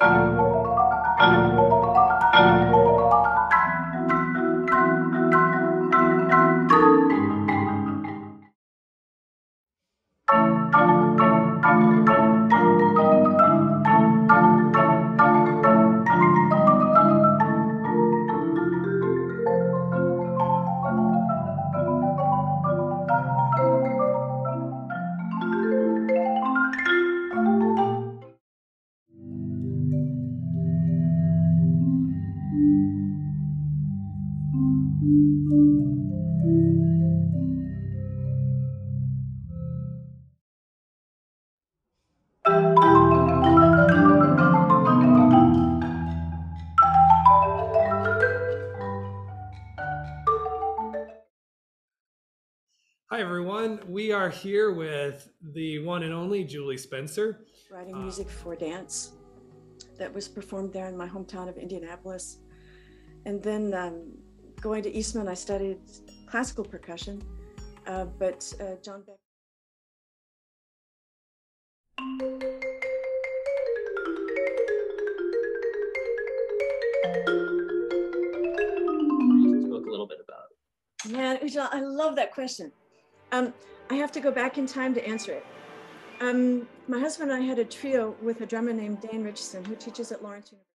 Thank you. Hi, everyone. We are here with the one and only Julie Spencer. writing Uh, music for dance that was performed there in my hometown of Indianapolis. And then um, going to Eastman, I studied classical percussion, uh, but uh, John Beck. spoke a little bit about. Man, Ujjwal, I love that question. Um, I have to go back in time to answer it. Um, my husband and I had a trio with a drummer named Dane Richardson, who teaches at Lawrence University.